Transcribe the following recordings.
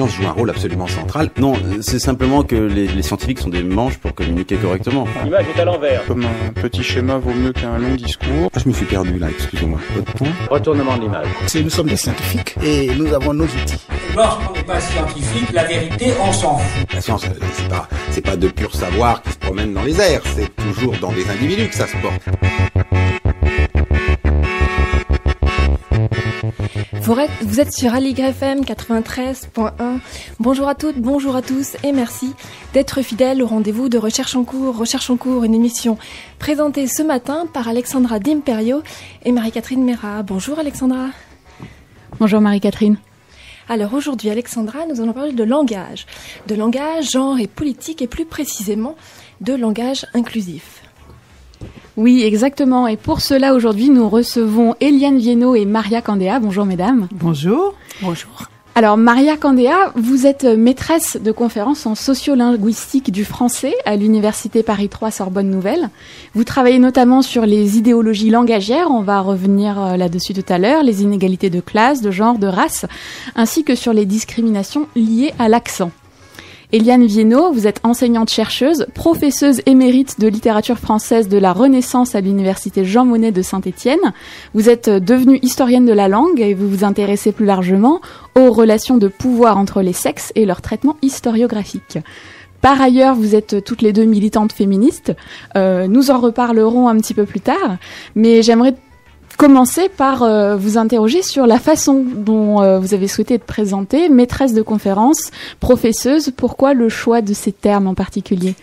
science joue un rôle absolument central. Non, c'est simplement que les, scientifiques sont des manches pour communiquer correctement. L'image est à l'envers. Comme un petit schéma vaut mieux qu'un long discours. Ah, je me suis perdu là, excusez-moi. Retournement de l'image. Nous sommes des scientifiques et nous avons nos outils. Lorsqu'on n'est pas scientifique, la vérité, on s'en fout. La science, c'est pas, c'est pas de pur savoir qui se promène dans les airs, c'est toujours dans des individus que ça se porte. Vous êtes sur FM 93.1. Bonjour à toutes, bonjour à tous et merci d'être fidèles au rendez-vous de Recherche en cours. Recherche en cours, une émission présentée ce matin par Alexandra D'Imperio et Marie-Catherine Mera. Bonjour Alexandra. Bonjour Marie-Catherine. Alors aujourd'hui Alexandra, nous allons parler de langage. De langage, genre et politique et plus précisément de langage inclusif. Oui, exactement. Et pour cela, aujourd'hui, nous recevons Eliane Viennot et Maria Candéa. Bonjour, mesdames. Bonjour. Bonjour. Alors, Maria Candéa, vous êtes maîtresse de conférences en sociolinguistique du français à l'Université Paris 3 Sorbonne Nouvelle. Vous travaillez notamment sur les idéologies langagières, on va revenir euh, là-dessus tout à l'heure, les inégalités de classe, de genre, de race, ainsi que sur les discriminations liées à l'accent. Eliane Viennot, vous êtes enseignante-chercheuse, professeuse émérite de littérature française de la Renaissance à l'Université Jean Monnet de Saint-Étienne. Vous êtes devenue historienne de la langue et vous vous intéressez plus largement aux relations de pouvoir entre les sexes et leur traitement historiographique. Par ailleurs, vous êtes toutes les deux militantes féministes. Euh, nous en reparlerons un petit peu plus tard, mais j'aimerais commencer par euh, vous interroger sur la façon dont euh, vous avez souhaité être présentée, maîtresse de conférence, professeuse. Pourquoi le choix de ces termes en particulier?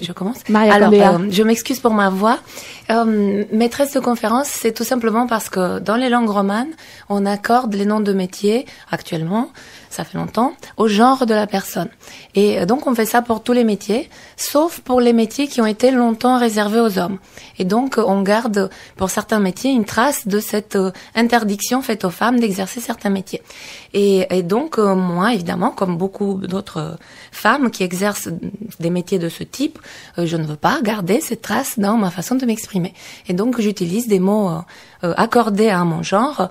Je commence. Alors, euh, je m'excuse pour ma voix. maîtresse de conférence, c'est tout simplement parce que dans les langues romanes, on accorde les noms de métiers actuellement ça fait longtemps, au genre de la personne. Et euh, donc on fait ça pour tous les métiers, sauf pour les métiers qui ont été longtemps réservés aux hommes. Et donc on garde pour certains métiers une trace de cette euh, interdiction faite aux femmes d'exercer certains métiers. Et, donc euh, moi, évidemment, comme beaucoup d'autres femmes qui exercent des métiers de ce type, je ne veux pas garder cette trace dans ma façon de m'exprimer. Et donc j'utilise des mots accordés à mon genre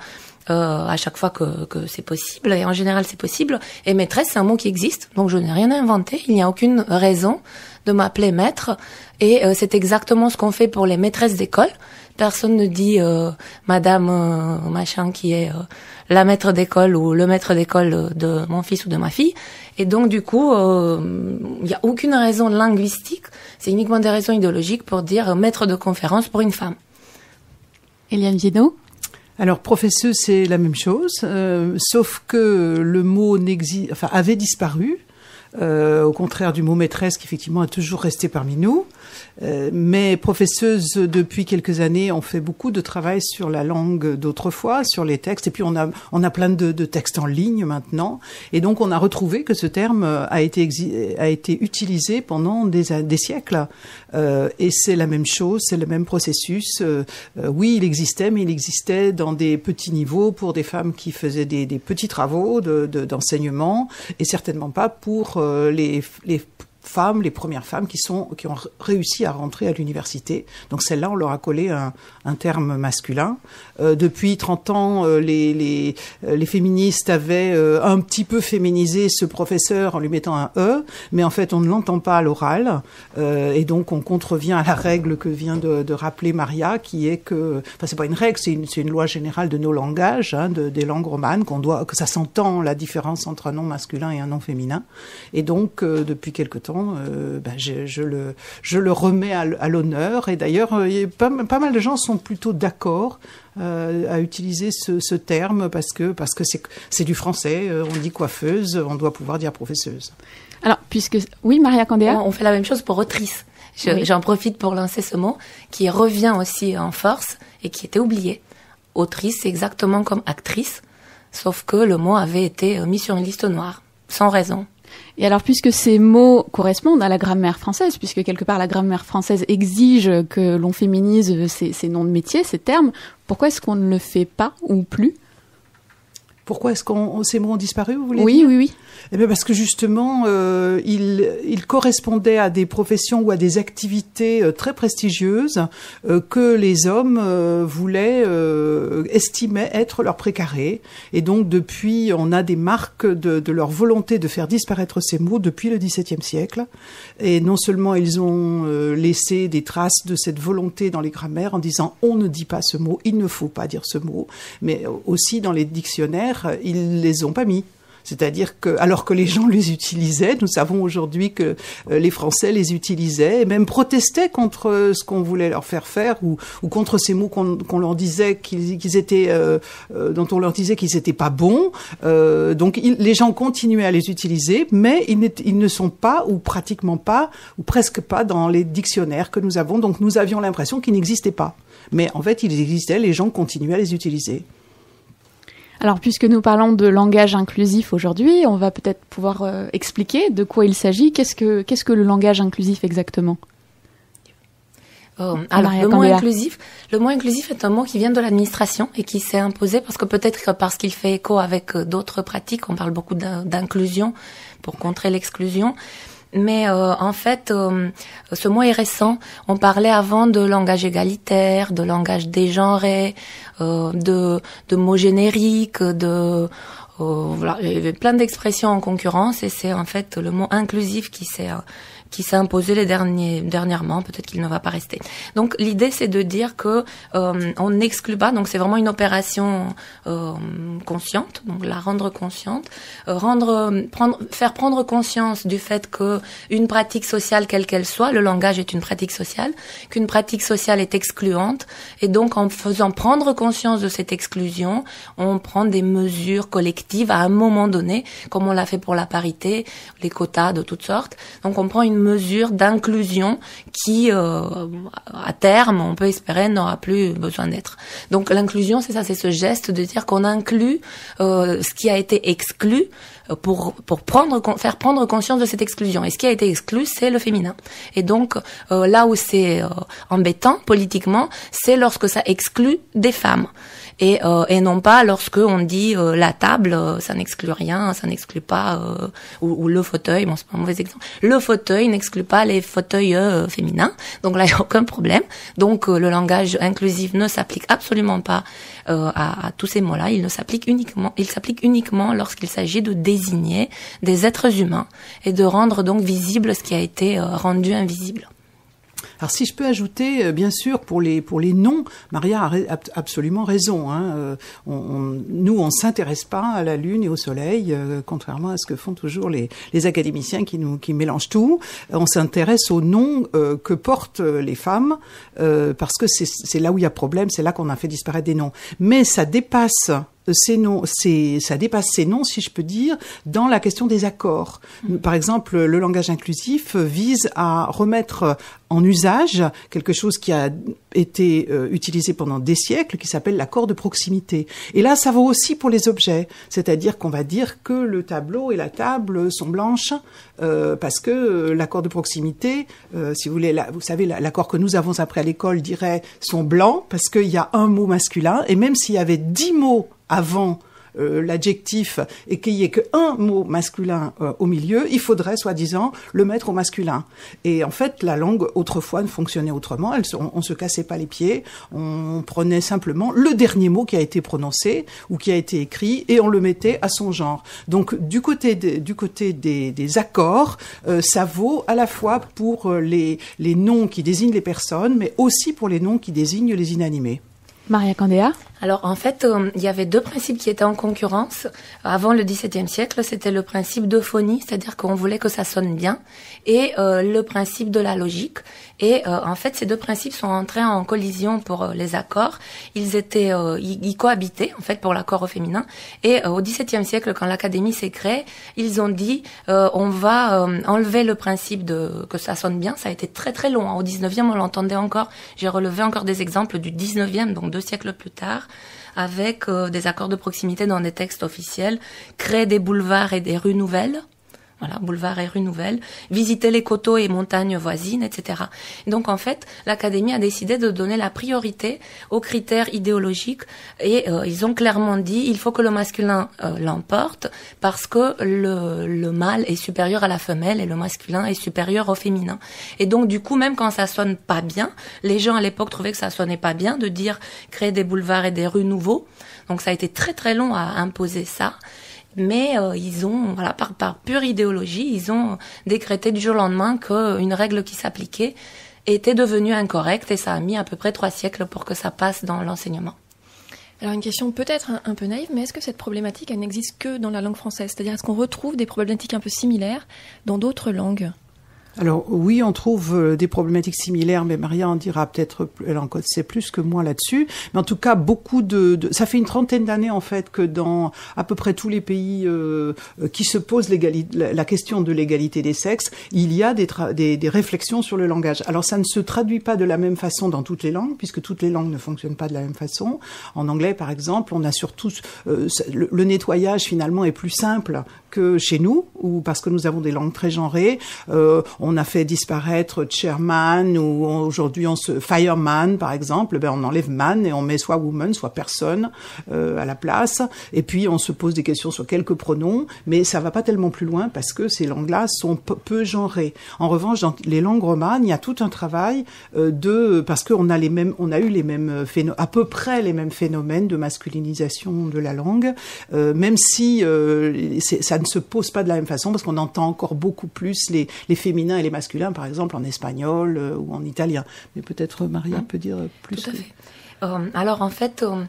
euh, à chaque fois que, que c'est possible, et en général c'est possible. Et maîtresse, c'est un mot qui existe, donc je n'ai rien inventé. Il n'y a aucune raison de m'appeler maître, et euh, c'est exactement ce qu'on fait pour les maîtresses d'école. Personne ne dit euh, Madame euh, machin qui est la maître d'école ou le maître d'école de mon fils ou de ma fille. Et donc du coup, il n'y a aucune raison linguistique. C'est uniquement des raisons idéologiques pour dire maître de conférence pour une femme. Eliane Viennot alors professeuse, c'est la même chose, euh, sauf que le mot enfin, avait disparu. Euh, au contraire du mot maîtresse qui effectivement a toujours resté parmi nous. Euh, mais professeuse depuis quelques années, on fait beaucoup de travail sur la langue d'autrefois, sur les textes, et puis on a on a plein de, de, textes en ligne maintenant, et donc on a retrouvé que ce terme a été a été utilisé pendant des des siècles, euh, et c'est la même chose, c'est le même processus. Euh, euh, oui, il existait, mais il existait dans des petits niveaux pour des femmes qui faisaient des, des petits travaux d'enseignement, de, et certainement pas pour les, les femmes, les premières femmes qui sont qui ont réussi à rentrer à l'université. Donc celles-là, on leur a collé un, un terme masculin. Euh, depuis 30 ans, euh, les, les, euh, les, féministes avaient euh, un petit peu féminisé ce professeur en lui mettant un e, mais en fait, on ne l'entend pas à l'oral, et donc on contrevient à la règle que vient de, de rappeler Maria, qui est que, enfin c'est pas une règle, c'est une, une, loi générale de nos langages, hein, de, des langues romanes, qu'on doit, que ça s'entend la différence entre un nom masculin et un nom féminin. Et donc depuis quelque temps euh, ben je, je, le, je le remets à, l'honneur. Et d'ailleurs, euh, pas, pas, mal de gens sont plutôt d'accord euh, à utiliser ce, ce, terme parce que parce que c'est du français. On dit coiffeuse, on doit pouvoir dire professeuse. Alors, puisque oui, Maria Candéa, on fait la même chose pour autrice. J'en profite pour lancer ce mot qui revient aussi en force et qui était oublié. Autrice, c'est exactement comme actrice, sauf que le mot avait été mis sur une liste noire, sans raison. Et alors, puisque ces mots correspondent à la grammaire française, puisque quelque part la grammaire française exige que l'on féminise ces, noms de métiers, ces termes, pourquoi est-ce qu'on ne le fait pas ou plus Pourquoi est-ce qu'on ces mots ont disparu vous voulez Oui, dire oui, oui. Eh bien parce que justement, euh, ils, ils correspondaient à des professions ou à des activités euh, très prestigieuses euh, que les hommes voulaient, estimaient être leur précaré. Et donc depuis, on a des marques de, de leur volonté de faire disparaître ces mots depuis le XVIIe siècle. Et non seulement ils ont laissé des traces de cette volonté dans les grammaires en disant on ne dit pas ce mot, il ne faut pas dire ce mot, mais aussi dans les dictionnaires, ils les ont pas mis. C'est-à-dire que, alors que les gens les utilisaient, nous savons aujourd'hui que euh, les Français les utilisaient et même protestaient contre euh, ce qu'on voulait leur faire faire ou, contre ces mots qu'on leur disait qu'ils étaient, euh, dont on leur disait qu'ils n'étaient pas bons. Donc les gens continuaient à les utiliser, mais ils, ils ne sont pas ou pratiquement pas ou presque pas dans les dictionnaires que nous avons. Donc nous avions l'impression qu'ils n'existaient pas. Mais en fait, ils existaient, les gens continuaient à les utiliser. Alors, puisque nous parlons de langage inclusif aujourd'hui, on va peut-être pouvoir euh, expliquer de quoi il s'agit. Qu'est-ce que qu'est-ce que le langage inclusif exactement? Euh, alors, Maria le mot inclusif, le mot inclusif est un mot qui vient de l'administration et qui s'est imposé parce que peut-être que parce qu'il fait écho avec euh, d'autres pratiques, on parle beaucoup d'in- d'inclusion pour contrer l'exclusion. Mais euh, en fait, euh, ce mot est récent. On parlait avant de langage égalitaire, de langage dégenré, euh, de, de mots génériques, de euh, voilà, il y avait plein d'expressions en concurrence et c'est en fait le mot inclusif qui s'est euh, qui s'est imposé les derniers dernièrement. Peut-être qu'il ne va pas rester. Donc l'idée c'est de dire que euh, on n'exclut pas. Donc c'est vraiment une opération euh, consciente. Donc la rendre consciente, euh, rendre prendre faire prendre conscience du fait que une pratique sociale quelle qu'elle soit, le langage est une pratique sociale, qu'une pratique sociale est excluante et donc en faisant prendre conscience de cette exclusion, on prend des mesures collectives à un moment donné, comme on l'a fait pour la parité, les quotas de toutes sortes. Donc on prend une mesure d'inclusion qui, euh, à terme, on peut espérer, n'aura plus besoin d'être. Donc l'inclusion, c'est ça, c'est ce geste de dire qu'on inclut euh, ce qui a été exclu pour pour prendre faire prendre conscience de cette exclusion. Et ce qui a été exclu, c'est le féminin. Et donc euh, là où c'est embêtant politiquement, c'est lorsque ça exclut des femmes. Et, euh, et non pas lorsque on dit euh, la table, euh, ça n'exclut rien, ça n'exclut pas, ou, ou le fauteuil, bon c'est pas un mauvais exemple. Le fauteuil n'exclut pas les fauteuils féminins, donc là il n'y a aucun problème. Donc le langage inclusif ne s'applique absolument pas à, à tous ces mots-là. Il ne s'applique uniquement, il s'applique uniquement lorsqu'il s'agit de désigner des êtres humains et de rendre donc visible ce qui a été rendu invisible. Alors si je peux ajouter, euh, bien sûr, pour les pour les noms, Maria a absolument raison. Hein. Euh, on, on- nous, on s'intéresse pas à la lune et au soleil, euh, contrairement à ce que font toujours les, les académiciens qui nous qui mélangent tout. On s'intéresse aux noms euh, que portent euh, les femmes euh, parce que c'est là où il y a problème, c'est là qu'on a fait disparaître des noms. Mais ça dépasse ces noms, c'est, ça dépasse ces noms, si je peux dire, dans la question des accords. Par exemple, le langage inclusif vise à remettre en usage quelque chose qui a été euh, utilisé pendant des siècles, qui s'appelle l'accord de proximité. Et là, ça vaut aussi pour les objets, c'est-à-dire qu'on va dire que le tableau et la table sont blanches euh, parce que euh, l'accord de proximité, euh, si vous voulez, la- vous savez, la- l'accord que nous avons appris à l'école dirait sont blancs parce qu'il y a un mot masculin, et même s'il y avait dix mots avant euh, l'adjectif et qu'il y ait qu'un mot masculin euh, au milieu, il faudrait, soi-disant, le mettre au masculin. Et en fait, la langue, autrefois, ne fonctionnait autrement. On, on se cassait pas les pieds. On prenait simplement le dernier mot qui a été prononcé ou qui a été écrit et on le mettait à son genre. Donc, du côté du côté des, des accords, euh, ça vaut à la fois pour les, les noms qui désignent les personnes, mais aussi pour les noms qui désignent les inanimés. Maria Candéa Alors en fait, euh, il y avait deux principes qui étaient en concurrence. Avant le XVIIe siècle, c'était le principe d'euphonie, c'est-à-dire qu'on voulait que ça sonne bien, et euh, le principe de la logique. Et euh, en fait, ces deux principes sont entrés en collision pour euh, les accords. Ils étaient, euh, ils, ils cohabitaient en fait pour l'accord au féminin. Et au XVIIe siècle, quand l'académie s'est créée, ils ont dit on va enlever le principe de que ça sonne bien. Ça a été très très long. hein. Au XIXe, on l'entendait encore. J'ai relevé encore des exemples du XIXe, donc deux siècles plus tard avec euh, des accords de proximité dans des textes officiels, créer des boulevards et des rues nouvelles. Voilà, boulevard et rue Nouvelle, visiter les coteaux et montagnes voisines, etc. donc en fait, l'Académie a décidé de donner la priorité aux critères idéologiques et euh, ils ont clairement dit il faut que le masculin euh, l'emporte parce que le, le mâle est supérieur à la femelle et le masculin est supérieur au féminin. Et donc du coup, même quand ça sonne pas bien, les gens à l'époque trouvaient que ça sonnait pas bien de dire créer des boulevards et des rues nouveaux. Donc ça a été très très long à imposer ça mais euh, ils ont, voilà, par, pure idéologie, ils ont décrété du jour au lendemain qu'une règle qui s'appliquait était devenue incorrecte et ça a mis à peu près trois siècles pour que ça passe dans l'enseignement. Alors une question peut-être un, peu naïve, mais est-ce que cette problématique, n'existe que dans la langue française? C'est-à-dire est-ce qu'on retrouve des problématiques un peu similaires dans d'autres langues? Alors oui, on trouve euh, des problématiques similaires, mais Maria en dira peut-être, elle en sait plus que moi là-dessus. Mais en tout cas, beaucoup de, ça fait une trentaine d'années en fait que dans à peu près tous les pays euh, qui se posent la question de l'égalité des sexes, il y a des, des, des, réflexions sur le langage. Alors ça ne se traduit pas de la même façon dans toutes les langues, puisque toutes les langues ne fonctionnent pas de la même façon. En anglais, par exemple, on a surtout euh, le, le, nettoyage finalement est plus simple que chez nous, ou parce que nous avons des langues très genrées. Euh, on a fait disparaître chairman ou aujourd'hui on se fireman par exemple. Ben on enlève man et on met soit woman soit personne euh, à la place. Et puis on se pose des questions sur quelques pronoms, mais ça va pas tellement plus loin parce que ces langues-là sont peu genrées. En revanche, dans les langues romanes, il y a tout un travail euh, de parce qu'on a les mêmes, on a eu les mêmes phénomènes, à peu près les mêmes phénomènes de masculinisation de la langue, euh, même si euh, ça ne se pose pas de la même façon parce qu'on entend encore beaucoup plus les, les, féminins et les masculins, par exemple en espagnol euh, ou en italien. Mais peut-être Maria mmh. peut dire plus. Tout à fait. Euh, alors en fait, euh,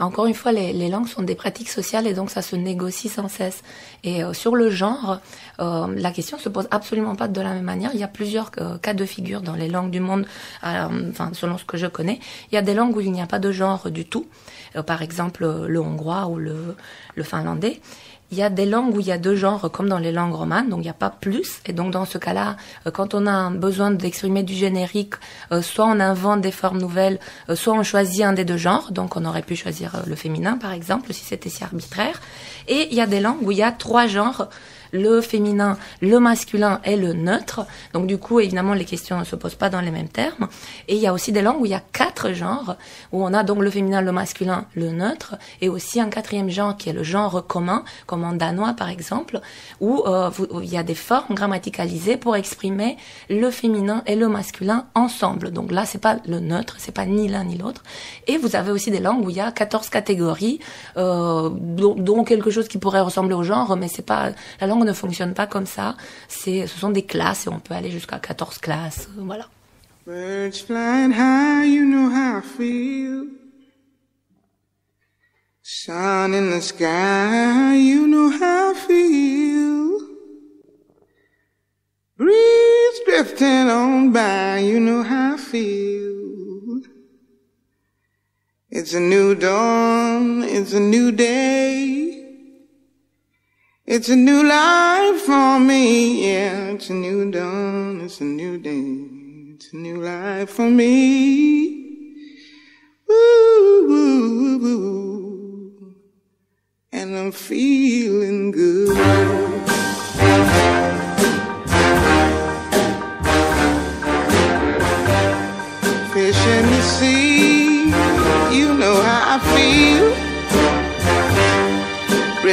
encore une fois, les, les, langues sont des pratiques sociales et donc ça se négocie sans cesse. Et sur le genre, la question se pose absolument pas de la même manière. Il y a plusieurs cas de figure dans les langues du monde, enfin selon ce que je connais. Il y a des langues où il n'y a pas de genre du tout, par exemple le hongrois ou le, le finlandais. Il y a des langues où il y a deux genres, comme dans les langues romanes, donc il n'y a pas plus. Et donc dans ce cas-là, euh, quand on a besoin d'exprimer du générique, euh, soit on invente des formes nouvelles, euh, soit on choisit un des deux genres. Donc on aurait pu choisir le féminin, par exemple, si c'était si arbitraire. Et il y a des langues où il y a trois genres le féminin, le masculin et le neutre. Donc du coup, évidemment, les questions ne se posent pas dans les mêmes termes. Et il y a aussi des langues où il y a quatre genres, où on a donc le féminin, le masculin, le neutre, et aussi un quatrième genre qui est le genre commun, comme en danois par exemple, où, euh, il y a des formes grammaticalisées pour exprimer le féminin et le masculin ensemble. Donc là, c'est pas le neutre, c'est pas ni l'un ni l'autre. Et vous avez aussi des langues où il y a 14 catégories, euh, dont, dont quelque chose qui pourrait ressembler au genre, mais c'est pas la langue ne fonctionne pas comme ça. C'est, ce sont des classes et on peut aller jusqu'à 14 classes. Voilà. Birds flying high, you know how I feel. Sun in the sky, you know how I feel. Breeze drifting on by, you know how I feel. It's a new dawn, it's a new day. It's a new life for me, yeah. It's a new dawn, it's a new day. It's a new life for me. Woo, woo, woo, And I'm feeling good. Fish in the sea, you know how I feel.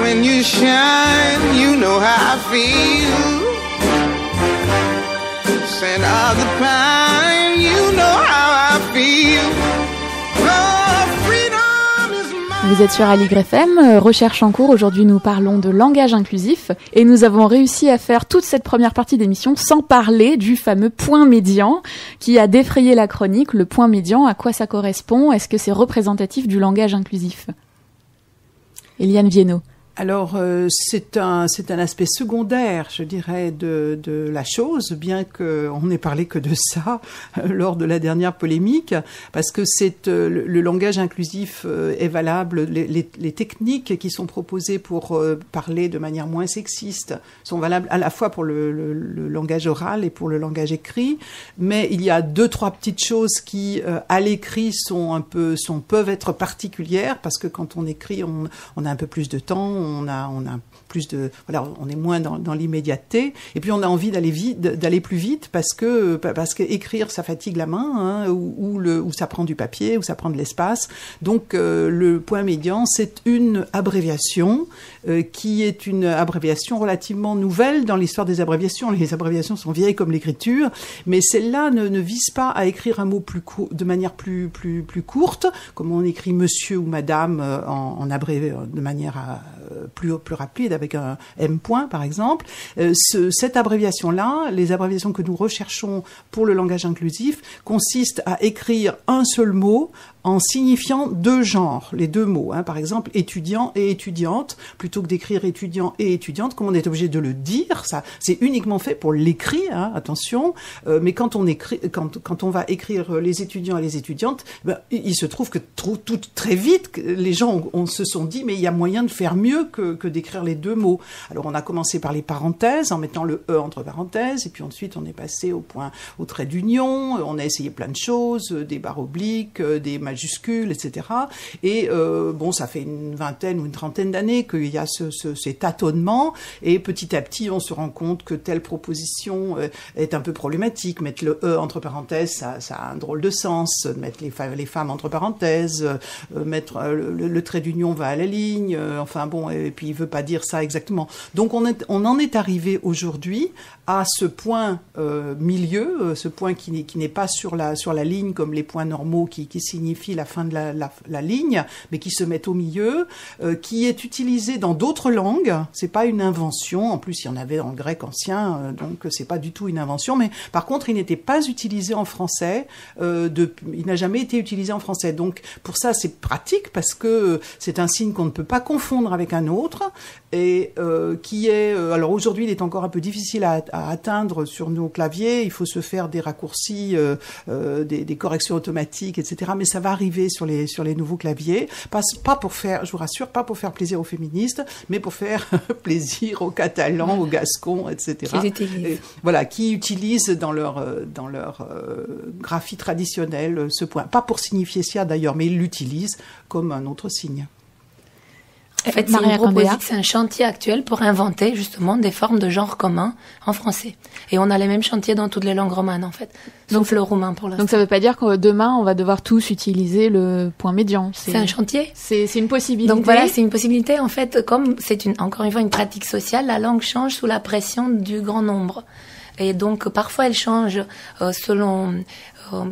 When you shine feel. Scent of the pine, you know how I feel. Vous êtes sur Aligre FM, euh, recherche en cours. Aujourd'hui, nous parlons de langage inclusif et nous avons réussi à faire toute cette première partie d'émission sans parler du fameux point médian qui a défrayé la chronique. Le point médian, à quoi ça correspond Est-ce que c'est représentatif du langage inclusif? Eliane Viennot. Alors euh, c'est un c'est un aspect secondaire, je dirais, de, de la chose, bien qu'on n'ait parlé que de ça euh, lors de la dernière polémique, parce que c'est euh, le, le langage inclusif euh, est valable, les, les, les techniques qui sont proposées pour euh, parler de manière moins sexiste sont valables à la fois pour le, le, le langage oral et pour le langage écrit, mais il y a deux trois petites choses qui euh, à l'écrit sont un peu sont peuvent être particulières parce que quand on écrit on, on a un peu plus de temps on a, plus de, voilà, on est moins dans, l'immédiateté. Et puis on a envie d'aller vite, d'aller plus vite parce que, parce que écrire ça fatigue la main, hein, ou, le, ou ça prend du papier, ou ça prend de l'espace. Donc euh, le point médian, c'est une abréviation euh, qui est une abréviation relativement nouvelle dans l'histoire des abréviations. Les abréviations sont vieilles comme l'écriture, mais celle-là ne, vise pas à écrire un mot plus de manière plus, plus, plus courte, comme on écrit monsieur ou madame euh, en, en de manière à, plus, plus rapide avec un M point par exemple. Euh, ce, cette abréviation-là, les abréviations que nous recherchons pour le langage inclusif, consistent à écrire un seul mot en signifiant deux genres, les deux mots. Hein. Par exemple, étudiant et étudiante, plutôt que d'écrire étudiant et étudiante, comme on est obligé de le dire, ça, c'est uniquement fait pour l'écrit. Hein, attention. Euh, mais quand on écrit, quand, quand on va écrire les étudiants et les étudiantes, ben, il se trouve que tout, très vite, les gens on, se sont dit, mais il y a moyen de faire mieux que, que d'écrire les deux mots. Alors on a commencé par les parenthèses, en mettant le e entre parenthèses, et puis ensuite on est passé au point, au trait d'union. On a essayé plein de choses, des barres obliques, des etc. Et euh, bon, ça fait une vingtaine ou une trentaine d'années qu'il y a ce, ce, ces tâtonnements, et petit à petit, on se rend compte que telle proposition euh, est un peu problématique. Mettre le e entre parenthèses, ça, a un drôle de sens. Mettre les, les femmes entre parenthèses, euh, mettre le, trait d'union va à la ligne. enfin bon, et puis il veut pas dire ça exactement. Donc on, en est arrivé aujourd'hui à ce point milieu, ce point qui n'est pas sur la, sur la ligne comme les points normaux qui, qui signifient la fin de la, ligne, mais qui se met au milieu, euh, qui est utilisé dans d'autres langues. C'est pas une invention. En plus, il y en avait le grec ancien, euh, donc c'est pas du tout une invention. Mais par contre, il n'était pas utilisé en français. Euh, il n'a jamais été utilisé en français. Donc pour ça, c'est pratique parce que c'est un signe qu'on ne peut pas confondre avec un autre et euh, qui est alors aujourd'hui, il est encore un peu difficile à atteindre sur nos claviers. Il faut se faire des raccourcis, des, des, corrections automatiques, etc. Mais ça va arriver sur les sur les nouveaux claviers. Pas, pas pour faire, je vous rassure, pas pour faire plaisir aux féministes, mais pour faire plaisir aux Catalans, aux Gascons, etc. Et, voilà, qui utilisent dans leur dans leur euh, graphie traditionnelle ce point. Pas pour signifier ça d'ailleurs, mais ils l'utilisent comme un autre signe. En fait, c'est une proposition, c'est un chantier actuel pour inventer justement des formes de genre commun en français. Et on a les mêmes chantiers dans toutes les langues romanes en fait, sauf le roumain pour l'instant. Donc ça veut pas dire que demain on va devoir tous utiliser le point médian. C'est un chantier. C'est une possibilité. Donc voilà, c'est une possibilité en fait. Comme c'est une encore une fois une pratique sociale, la langue change sous la pression du grand nombre. Et donc parfois elle change euh, selon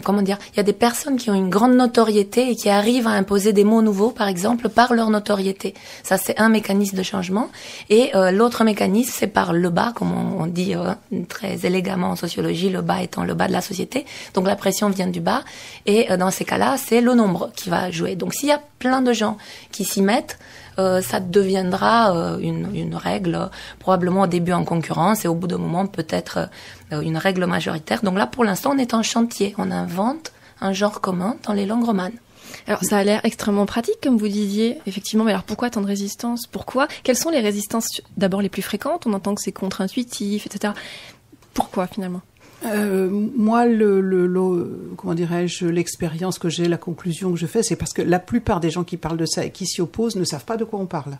comment dire, il y a des personnes qui ont une grande notoriété et qui arrivent à imposer des mots nouveaux, par exemple, par leur notoriété. Ça, c'est un mécanisme de changement. Et euh, l'autre mécanisme, c'est par le bas, comme on, dit euh, très élégamment en sociologie, le bas étant le bas de la société. Donc la pression vient du bas. Et euh, dans ces cas-là, c'est le nombre qui va jouer. Donc s'il y a plein de gens qui s'y mettent, euh, ça deviendra euh, une, une, règle, probablement au début en concurrence et au bout d'un moment peut-être euh, une règle majoritaire. Donc là, pour l'instant, on est en chantier. On invente un genre commun dans les langues romanes. Alors ça a l'air extrêmement pratique, comme vous disiez, effectivement. Mais alors pourquoi tant de résistance? Pourquoi? Quelles sont les résistances d'abord les plus fréquentes? On entend que c'est contre-intuitif, etc. Pourquoi finalement? Euh, moi, le, comment dirais-je, l'expérience que j'ai, la conclusion que je fais, c'est parce que la plupart des gens qui parlent de ça et qui s'y opposent ne savent pas de quoi on parle.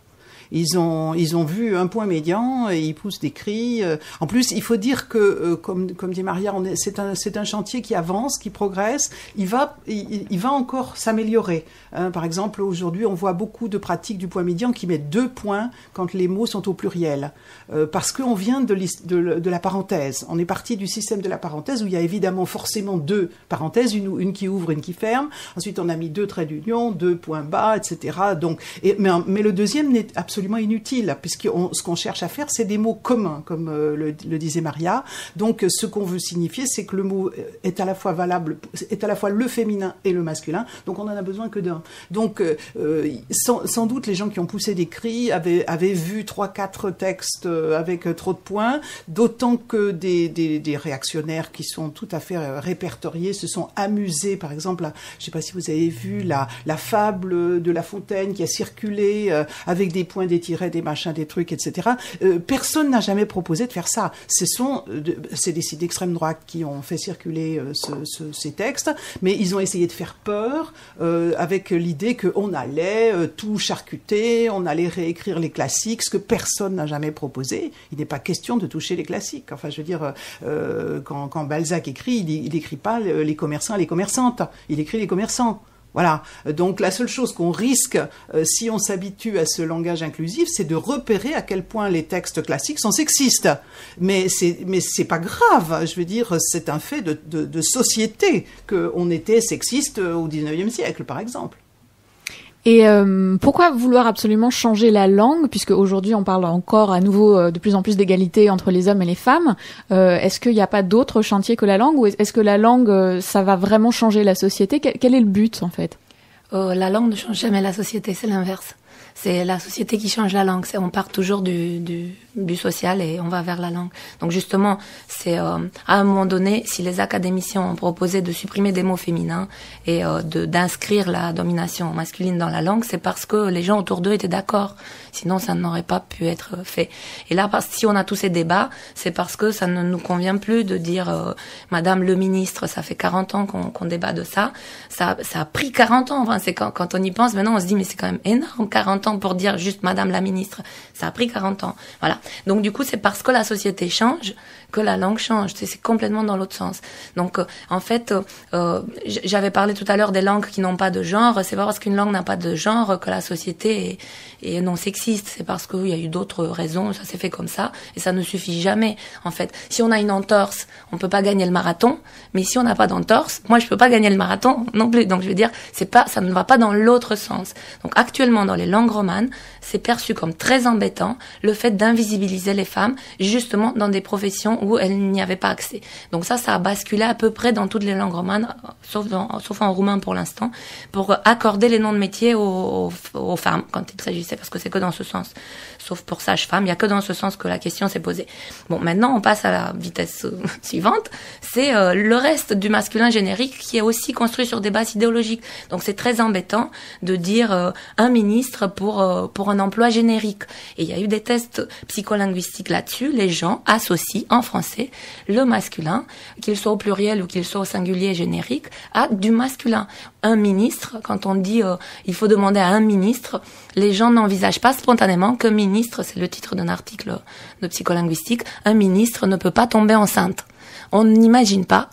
Ils ont, ils ont vu un point médian et ils poussent des cris. Euh. En plus, il faut dire que, euh, comme, comme dit Maria, c'est un, un chantier qui avance, qui progresse. Il va, il, va encore s'améliorer. Hein. par exemple, aujourd'hui, on voit beaucoup de pratiques du point médian qui mettent deux points quand les mots sont au pluriel, euh, parce qu'on vient de, de, la parenthèse. On est parti du système de la parenthèse où il y a évidemment forcément deux parenthèses, une, une qui ouvre, une qui ferme. Ensuite, on a mis deux traits d'union, deux points bas, etc. Donc, mais, mais le deuxième n'est absolument inutile, puisque ce qu'on cherche à faire, c'est des mots communs, comme euh, le, le, disait Maria. Donc, ce qu'on veut signifier, c'est que le mot est à la fois valable, est à la fois le féminin et le masculin. Donc, on en a besoin que d'un. Donc, euh, euh, sans, sans, doute, les gens qui ont poussé des cris avaient, avaient vu trois, quatre textes avec trop de points, d'autant que des, des, des, réactionnaires qui sont tout à fait répertoriés se sont amusés, par exemple, je ne sais pas si vous avez vu la, la fable de La Fontaine qui a circulé euh, avec des points, des tirets, des machins, des trucs, etc. Euh, personne n'a jamais proposé de faire ça. Ce sont, c'est des sites d'extrême droite qui ont fait circuler ce, ces textes, mais ils ont essayé de faire peur avec l'idée qu'on allait euh, tout charcuter, on allait réécrire les classiques, ce que personne n'a jamais proposé. Il n'est pas question de toucher les classiques. Enfin, je veux dire, euh, quand, Balzac écrit, il n'écrit pas les commerçants et les commerçantes, il écrit les commerçants. Voilà. Donc la seule chose qu'on risque, euh, si on s'habitue à ce langage inclusif, c'est de repérer à quel point les textes classiques sont sexistes. Mais c'est mais c'est pas grave. Je veux dire, c'est un fait de, de, de société qu'on était sexiste au XIXe siècle, par exemple. Et euh, pourquoi vouloir absolument changer la langue, puisque aujourd'hui on parle encore à nouveau euh, de plus en plus d'égalité entre les hommes et les femmes. Euh, est-ce qu'il n'y a pas d'autres chantiers que la langue, ou est-ce que la langue, ça va vraiment changer la société? Quel, est le but en fait? La langue ne change jamais la société, c'est l'inverse. C'est la société qui change la langue. On part toujours du, du, du, social et on va vers la langue. Donc justement, c'est euh, à un moment donné, si les académiciens ont proposé de supprimer des mots féminins et euh, d'inscrire la domination masculine dans la langue, c'est parce que les gens autour d'eux étaient d'accord. Sinon, ça n'aurait pas pu être fait. Et là, si on a tous ces débats, c'est parce que ça ne nous convient plus de dire euh, Madame le ministre, ça fait 40 ans qu'on débat de ça. ça. Ça a pris 40 ans. Enfin, c'est quand, quand on y pense, maintenant on se dit mais c'est quand même énorme, 40 pour dire juste Madame la ministre. Ça a pris 40 ans. Voilà. Donc du coup, c'est parce que la société change que la langue change. C'est complètement dans l'autre sens. Donc euh, en fait, euh, euh j'avais parlé tout à l'heure des langues qui n'ont pas de genre. C'est pas parce qu'une langue n'a pas de genre que la société est, est non sexiste. C'est parce qu'il y a eu d'autres raisons. Ça s'est fait comme ça et ça ne suffit jamais. En fait, si on a une entorse, on peut pas gagner le marathon. Mais si on n'a pas d'entorse, moi je peux pas gagner le marathon non plus. Donc je veux dire, c'est pas, ça ne va pas dans l'autre sens. Donc actuellement dans les langues romanes, c'est perçu comme très embêtant le fait d'invisibiliser les femmes justement dans des professions où elle n'y avait pas accès. Donc ça, ça a basculé à peu près dans toutes les langues romanes, sauf, en roumain pour l'instant, pour accorder les noms de métiers aux femmes quand il s'agissait, parce que c'est que dans ce sens sauf pour sage-femme. Il n'y a que dans ce sens que la question s'est posée. Bon, maintenant, on passe à la vitesse euh, suivante. C'est euh, le reste du masculin générique qui est aussi construit sur des bases idéologiques. Donc, c'est très embêtant de dire euh, un ministre pour pour un emploi générique. Et il y a eu des tests psycholinguistiques là-dessus. Les gens associent en français le masculin, qu'il soit au pluriel ou qu'il soit au singulier générique, à du masculin. Un ministre, quand on dit il faut demander à un ministre, les gens n'envisagent pas spontanément que ministre ministre, c'est le titre d'un article de psycholinguistique, un ministre ne peut pas tomber enceinte. On n'imagine pas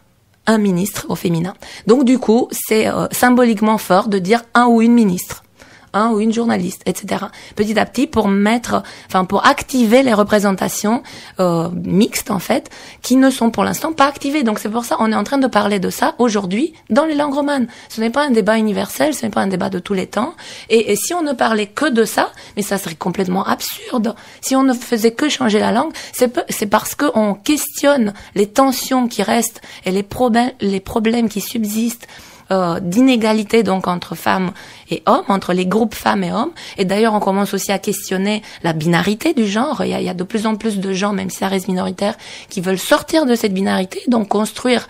un ministre au féminin. Donc du coup, c'est euh, symboliquement fort de dire un ou une ministre un ou une journaliste, etc. Petit à petit pour mettre, enfin pour activer les représentations euh, mixtes en fait, qui ne sont pour l'instant pas activées. Donc c'est pour ça on est en train de parler de ça aujourd'hui dans les langues romanes. Ce n'est pas un débat universel, ce n'est pas un débat de tous les temps. Et, et si on ne parlait que de ça, mais ça serait complètement absurde. Si on ne faisait que changer la langue, c'est parce qu'on questionne les tensions qui restent et les problèmes, les problèmes qui subsistent euh, d'inégalité donc entre femmes et hommes, entre les groupes femmes et hommes. Et d'ailleurs, on commence aussi à questionner la binarité du genre. Il y, a, il y a de plus en plus de gens, même si ça reste minoritaire, qui veulent sortir de cette binarité, donc construire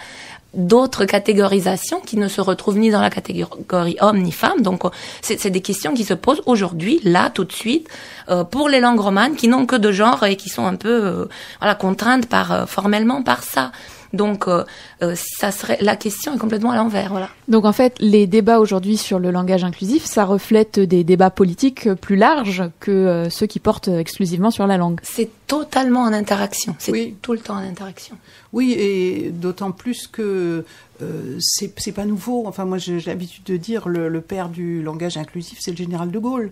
d'autres catégorisations qui ne se retrouvent ni dans la catégorie homme ni femme. Donc, c'est des questions qui se posent aujourd'hui, là, tout de suite, euh, pour les langues romanes qui n'ont que de genre et qui sont un peu, euh, voilà, contraintes par formellement par ça. Donc, euh, euh, ça serait la question est complètement à l'envers. Voilà. Donc en fait, les débats aujourd'hui sur le langage inclusif, ça reflète des débats politiques plus larges que euh, ceux qui portent exclusivement sur la langue. C'est totalement en interaction. C'est tout le temps en interaction. Oui, et d'autant plus que euh, c'est pas nouveau. Enfin, moi, j'ai l'habitude de dire le, le père du langage inclusif, c'est le général de Gaulle.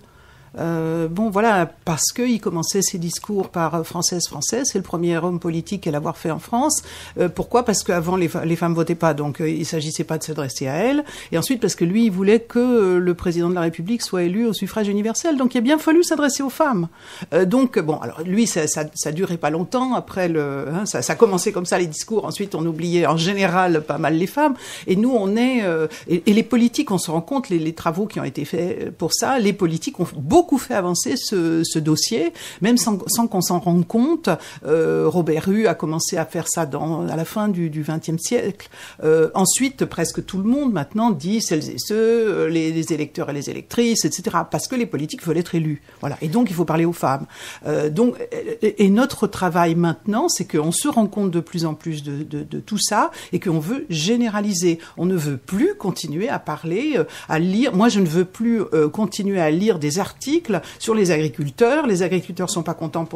Euh, bon, voilà, parce qu'il commençait ses discours par française, française, c'est le premier homme politique à l'avoir fait en France. Euh, pourquoi? Parce qu'avant, les, les, femmes votaient pas, donc euh, il s'agissait pas de s'adresser à elles. Et ensuite, parce que lui, il voulait que euh, le président de la République soit élu au suffrage universel. Donc, il a bien fallu s'adresser aux femmes. Euh, donc, bon, alors lui, ça, ça, ça durait pas longtemps. Après, le, hein, ça, ça commençait comme ça les discours. Ensuite, on oubliait en général pas mal les femmes. Et nous, on est et, et, les politiques, on se rend compte les, les travaux qui ont été faits pour ça. Les politiques ont beaucoup beaucoup fait avancer ce, dossier, même sans, qu'on s'en rende compte. Euh, Robert Rue a commencé à faire ça à la fin du XXe siècle. Euh, ensuite, presque tout le monde maintenant dit celles et ceux, euh, les, électeurs et les électrices, etc. Parce que les politiques veulent être élus. Voilà. Et donc, il faut parler aux femmes. Donc, et, notre travail maintenant, c'est qu'on se rend compte de plus en plus de, tout ça et qu'on veut généraliser. On ne veut plus continuer à parler, à lire. Moi, je ne veux plus continuer à lire des articles sur les agriculteurs. Les agriculteurs sont pas contents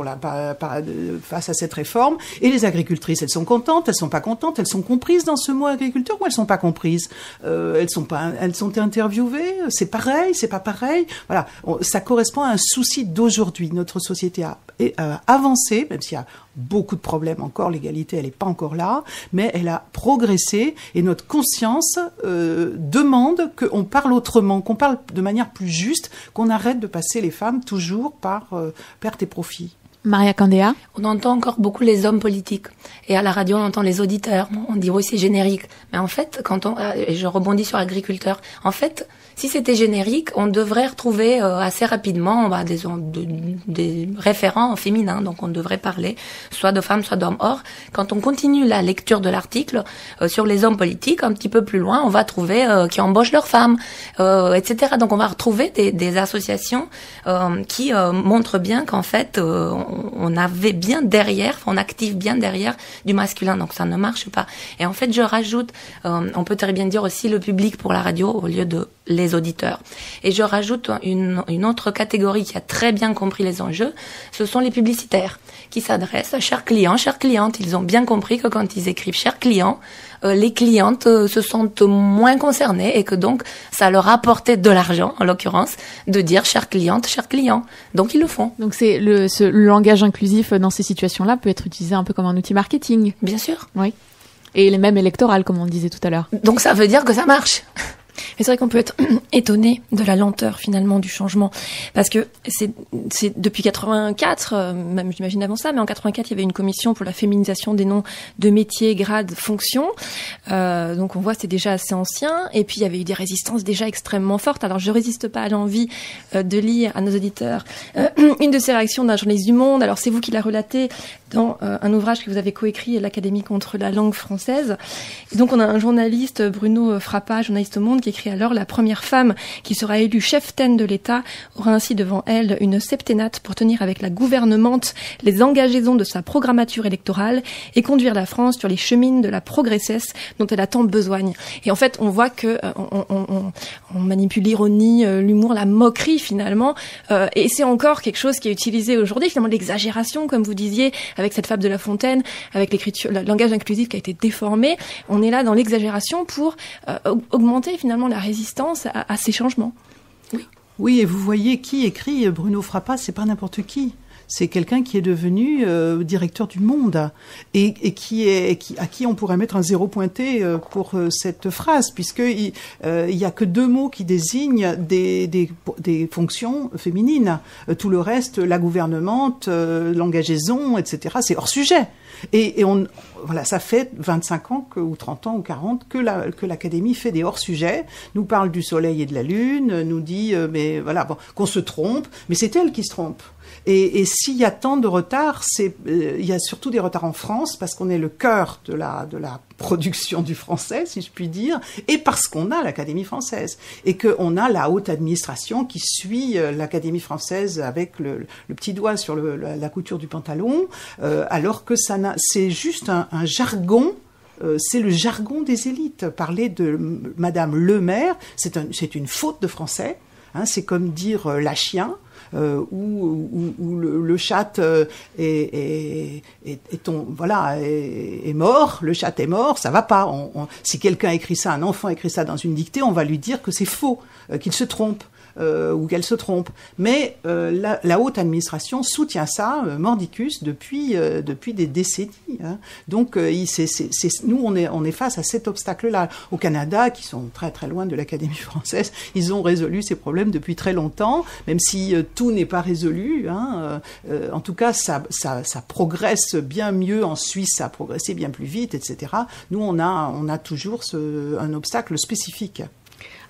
face à cette réforme. Et les agricultrices, elles sont contentes, elles sont pas contentes, elles sont comprises dans ce mot agriculteur ou elles sont pas comprises? Euh, elles sont pas, elles sont interviewées? C'est pareil, c'est pas pareil? Voilà, ça correspond à un souci d'aujourd'hui. Notre société a, a avancé, même s'il y a beaucoup de problèmes encore, l'égalité elle n'est pas encore là, mais elle a progressé et notre conscience euh, demande qu'on parle autrement, qu'on parle de manière plus juste, qu'on arrête de passer les femmes toujours par euh, perte et profit. Maria Candéa On entend encore beaucoup les hommes politiques. Et à la radio, on entend les auditeurs. On dit oui, c'est générique. Mais en fait, quand on, et je rebondis sur agriculteur, en fait, si c'était générique, on devrait retrouver euh, assez rapidement bah, des, de, des référents féminins. Donc on devrait parler soit de femmes, soit d'hommes. Or, quand on continue la lecture de l'article euh, sur les hommes politiques, un petit peu plus loin, on va trouver euh, qui embauchent leurs femmes, euh, etc. Donc on va retrouver des, des associations euh, qui montrent bien qu'en fait, on avait bien derrière, on active bien derrière du masculin. Donc ça ne marche pas. Et en fait, je rajoute, on peut très bien dire aussi le public pour la radio au lieu de les auditeurs. Et je rajoute une, une, autre catégorie qui a très bien compris les enjeux, ce sont les publicitaires qui s'adressent à chers clients, chères clientes. Ils ont bien compris que quand ils écrivent chers clients, euh, les clientes euh, se sentent moins concernées et que donc ça leur apportait de l'argent, en l'occurrence, de dire chère cliente, cher client. Donc ils le font. Donc c'est le, ce, le langage inclusif dans ces situations-là peut être utilisé un peu comme un outil marketing. Bien sûr. Oui. Et les mêmes électorales, comme on disait tout à l'heure. Donc ça veut dire que ça marche. Mais c'est vrai qu'on peut être étonné de la lenteur finalement du changement, parce que c'est depuis 84, euh, même j'imagine avant ça, mais en 84 il y avait une commission pour la féminisation des noms de métiers, grades, fonctions. Euh, donc on voit c'est déjà assez ancien, et puis il y avait eu des résistances déjà extrêmement fortes. Alors je résiste pas à l'envie euh, de lire à nos auditeurs une de ces réactions d'un journaliste du Monde. Alors c'est vous qui l'a relaté dans euh, un ouvrage que vous avez coécrit, l'Académie contre la langue française. Et donc on a un journaliste, Bruno Frappa, journaliste au Monde, qui écrit alors la première femme qui sera élue chef-taine de l'État aura ainsi devant elle une septénate pour tenir avec la gouvernemente les engagements de sa programmature électorale et conduire la France sur les chemines de la progressesse dont elle a tant besoin. Et en fait, on voit que euh, on, on, on, manipule l'ironie, euh, l'humour, la moquerie finalement, et c'est encore quelque chose qui est utilisé aujourd'hui, finalement l'exagération, comme vous disiez, avec cette fable de La Fontaine, avec l'écriture, le langage inclusif qui a été déformé. On est là dans l'exagération pour euh, augmenter finalement la résistance à, ces changements. Oui. Oui, et vous voyez qui écrit Bruno Frappa, c'est pas n'importe qui c'est quelqu'un qui est devenu euh, directeur du Monde et, qui est à qui on pourrait mettre un zéro pointé euh, pour euh, cette phrase puisque il, y a que deux mots qui désignent des, fonctions féminines. tout le reste, la gouvernemente, l'engageaison, etc. C'est hors sujet. Et, on, voilà, ça fait 25 ans ou 30 ans ou 40 que que l'Académie fait des hors-sujets, nous parle du soleil et de la lune, nous dit, mais voilà, qu'on se trompe, mais c'est elle qui se trompe. Et, et s'il y a tant de retard, c'est, euh, il y a surtout des retards en France parce qu'on est le cœur de la, de la production du français, si je puis dire, et parce qu'on a l'Académie française et qu'on a la haute administration qui suit euh, l'Académie française avec le, le, petit doigt sur le, la, couture du pantalon, euh, alors que ça c'est juste un, un jargon euh, c'est le jargon des élites. Parler de Madame le maire, c'est un, une faute de français. Hein, c'est comme dire euh, la chien. Euh, où, le, le chat euh, est, est, voilà, est, mort, le chat est mort, ça va pas. Si quelqu'un écrit ça, un enfant écrit ça dans une dictée, on va lui dire que c'est faux, euh, qu'il se trompe. Euh, ou qu'elle se trompe. Mais euh, la, haute administration soutient ça, euh, mordicus, depuis, depuis des décennies. hein. Donc, nous, on est, on est face à cet obstacle-là. Au Canada, qui sont très très loin de l'Académie française, ils ont résolu ces problèmes depuis très longtemps, même si tout n'est pas résolu. hein. En tout cas, ça, ça, ça progresse bien mieux en Suisse, ça a progressé bien plus vite, etc. Nous, on a, on a toujours un obstacle spécifique.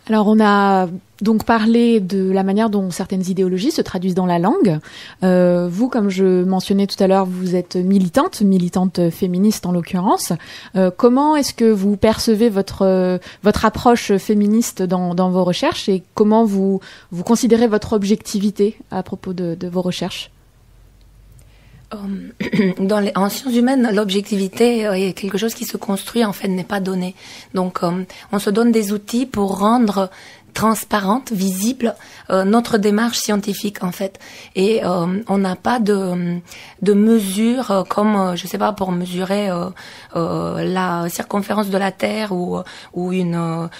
Alors on a donc parlé de la manière dont certaines idéologies se traduisent dans la langue. Euh, vous, comme je mentionnais tout à l'heure, vous êtes militante, militante féministe en l'occurrence. Euh, comment est-ce que vous percevez votre votre approche féministe dans, vos recherches et comment vous vous considérez votre objectivité à propos de, vos recherches? dans les, en sciences humaines, l'objectivité euh, est quelque chose qui se construit, en fait, n'est pas donné. Donc, euh, on se donne des outils pour rendre transparente, visible euh, notre démarche scientifique en fait. Et euh, on n'a pas de de mesures euh, comme euh, je sais pas pour mesurer euh, la circonférence de la Terre ou ou une